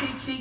Tiki.